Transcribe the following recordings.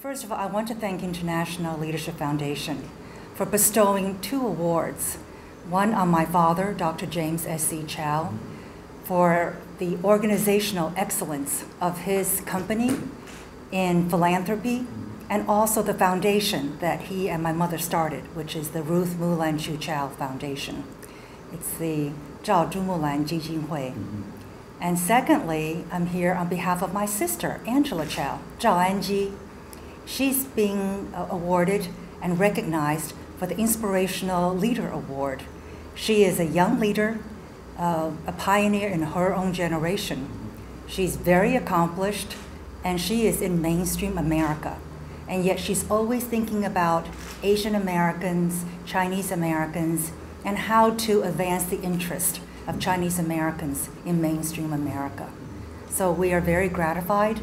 First of all, I want to thank International Leadership Foundation for bestowing two awards one on my father, Dr. James S.C. Chao, for the organizational excellence of his company in philanthropy, and also the foundation that he and my mother started, which is the Ruth Mulan Chu Chao Foundation. It's the Zhao Zhu Mulan Jijinhui. Mm-hmm. And secondly, I'm here on behalf of my sister, Angela Chao, Zhao Anji. She's being uh, awarded and recognized for the Inspirational Leader Award. She is a young leader, uh, a pioneer in her own generation. She's very accomplished, and she is in mainstream America. And yet she's always thinking about Asian Americans, Chinese Americans, and how to advance the interest of Chinese Americans in mainstream America. So we are very gratified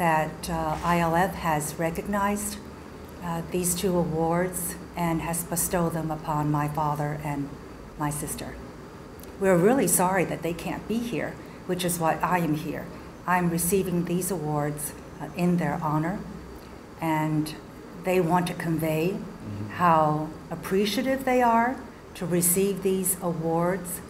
that uh, ILF has recognized uh, these two awards and has bestowed them upon my father and my sister. We're really sorry that they can't be here, which is why I am here. I'm receiving these awards uh, in their honor, and they want to convey mm-hmm. how appreciative they are to receive these awards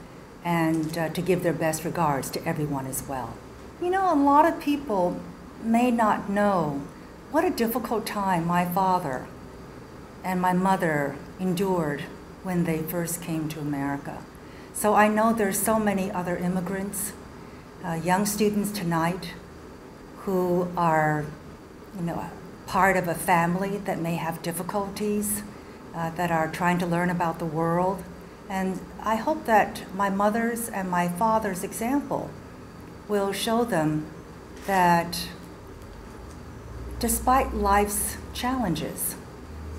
and uh, to give their best regards to everyone as well. You know, a lot of people may not know what a difficult time my father and my mother endured when they first came to America. So I know there's so many other immigrants, uh, young students tonight, who are, you know, part of a family that may have difficulties, uh, that are trying to learn about the world. And I hope that my mother's and my father's example will show them that despite life's challenges,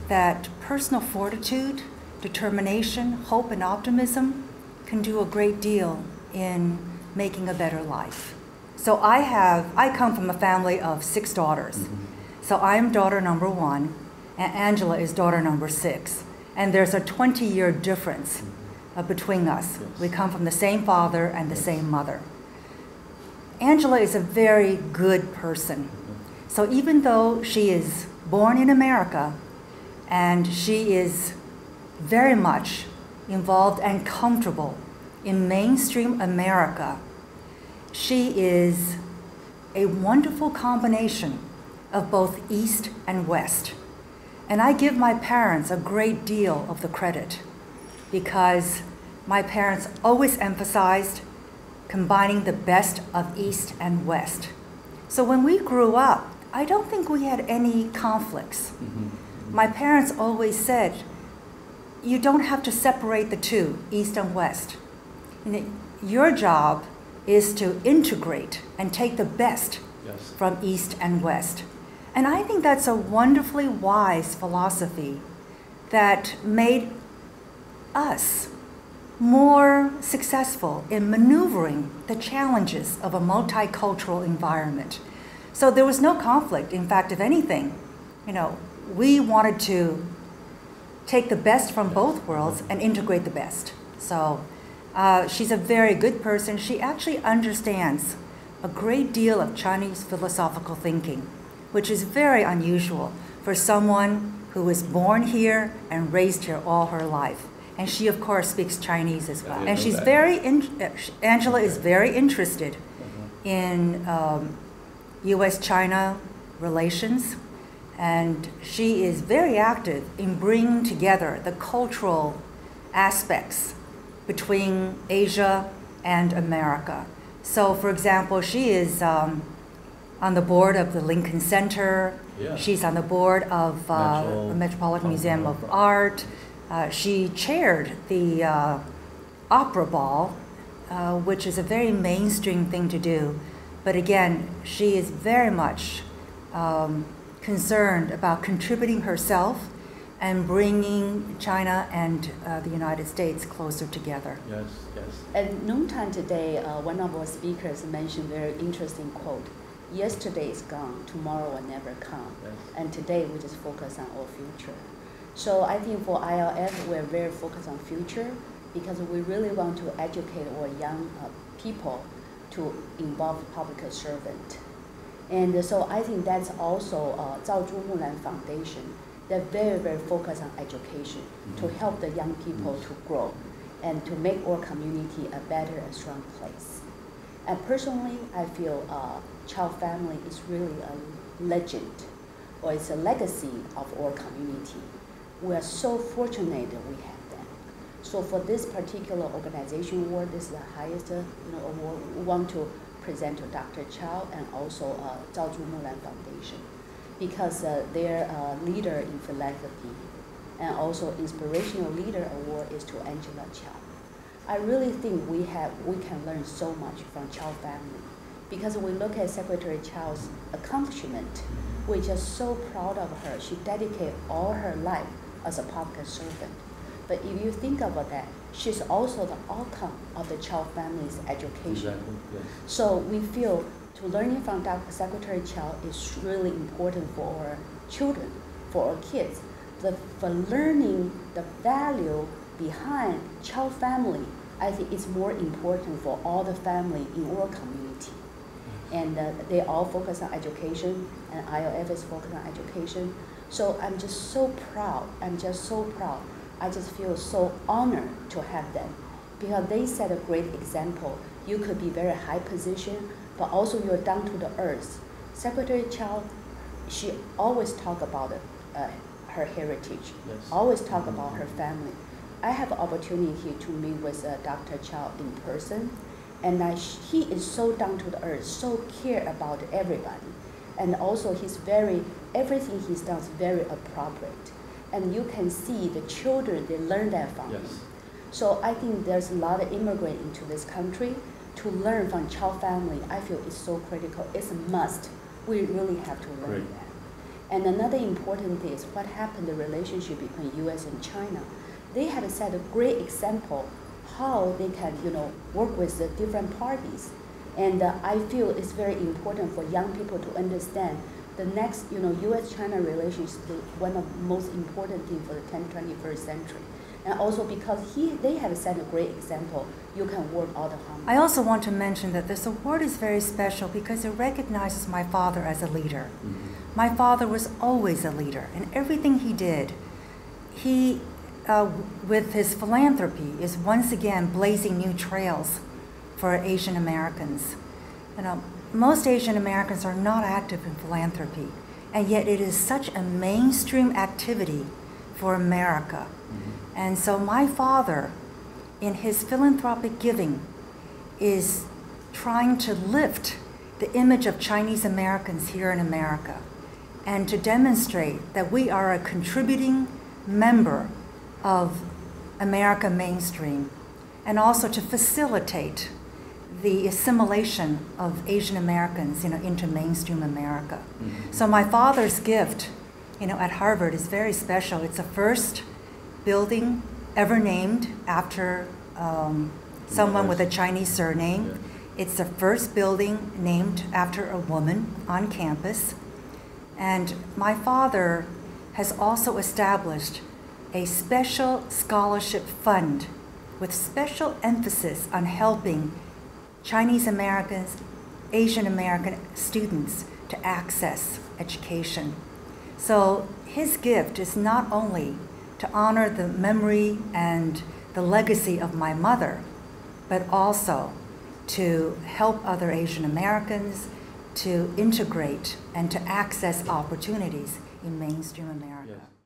that personal fortitude, determination, hope, and optimism can do a great deal in making a better life. So I have, I come from a family of six daughters. Mm-hmm. So I am daughter number one, and Angela is daughter number six. And there's a 20 year difference mm-hmm. uh, between us. Yes. We come from the same father and the yes. same mother. Angela is a very good person. So even though she is born in America and she is very much involved and comfortable in mainstream America, she is a wonderful combination of both East and West. And I give my parents a great deal of the credit because my parents always emphasized combining the best of East and West. So when we grew up, I don't think we had any conflicts. Mm-hmm. My parents always said, you don't have to separate the two, East and West. Your job is to integrate and take the best yes. from East and West. And I think that's a wonderfully wise philosophy that made us more successful in maneuvering the challenges of a multicultural environment. So there was no conflict. In fact, if anything, you know, we wanted to take the best from both worlds and integrate the best. So uh, she's a very good person. She actually understands a great deal of Chinese philosophical thinking, which is very unusual for someone who was born here and raised here all her life. And she, of course, speaks Chinese as well. And she's very, in, uh, Angela is very interested uh-huh. in um, US China relations. And she is very active in bringing together the cultural aspects between Asia and America. So, for example, she is um, on the board of the Lincoln Center. Yeah. She's on the board of uh, Metro, the Metropolitan Museum of Art. Uh, she chaired the uh, Opera Ball, uh, which is a very mainstream thing to do. But again, she is very much um, concerned about contributing herself and bringing China and uh, the United States closer together. Yes, yes. At noontime today, uh, one of our speakers mentioned a very interesting quote. Yesterday is gone, tomorrow will never come. Yes. And today we just focus on our future. So I think for ILF, we're very focused on future because we really want to educate our young uh, people to involve public servant And so I think that's also uh, Zhao Zhu Mulan Foundation. They're very, very focused on education to Mhm. help the young people to grow and to make our community a better and strong place. And personally, I feel uh, Chao Family is really a legend or it's a legacy of our community. We are so fortunate that we have. So for this particular organization award, this is the highest uh, you know, award we want to present to Dr. Chao and also uh, Zhao Zhu Mulan Foundation because uh, they're a leader in philanthropy and also inspirational leader award is to Angela Chao. I really think we have we can learn so much from Chao family because we look at Secretary Chao's accomplishment. We're just so proud of her. She dedicated all her life as a public servant. But if you think about that, she's also the outcome of the Chao family's education. Exactly, yes. So we feel to learning from Dr. Secretary Chao is really important for our children, for our kids. The, for learning the value behind Chao family, I think it's more important for all the family in our community. And uh, they all focus on education, and ILF is focused on education. So I'm just so proud. I'm just so proud. I just feel so honored to have them because they set a great example. You could be very high position, but also you're down to the earth. Secretary Chao, she always talk about uh, her heritage, Yes. always talk about her family. I have opportunity to meet with uh, Dr. Chao in person, and I, he is so down to the earth, so care about everybody, and also he's very everything he's done is very appropriate, and you can see the children they learn that from him. Yes. So I think there's a lot of immigrant into this country to learn from Chao family. I feel it's so critical. It's a must. We really have to learn Great. that. And another important thing is what happened the relationship between U.S. and China. They have set a great example how they can you know work with the different parties. And uh, I feel it's very important for young people to understand the next, you know, U.S.-China relations is the, one of the most important things for the 10th, 21st century. And also because he, they have set a great example, you can work all the harmony. I also want to mention that this award is very special because it recognizes my father as a leader. Mhm. My father was always a leader, and everything he did, he, uh, with his philanthropy, is once again blazing new trails for Asian Americans. You know, most Asian Americans are not active in philanthropy, and yet it is such a mainstream activity for America. Mhm. And so my father, in his philanthropic giving, is trying to lift the image of Chinese Americans here in America and to demonstrate that we are a contributing member of America mainstream and also to facilitate the assimilation of Asian Americans, you know, into mainstream America. Mhm. So my father's gift, you know, at Harvard is very special. It's the first building ever named after um, someone with a Chinese surname. Yeah. It's the first building named after a woman on campus. And my father has also established a special scholarship fund with special emphasis on helping Chinese Americans, Asian American students to access education. So his gift is not only to honor the memory and the legacy of my mother, but also to help other Asian Americans to integrate and to access opportunities in mainstream America. Yes.